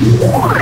Yeah.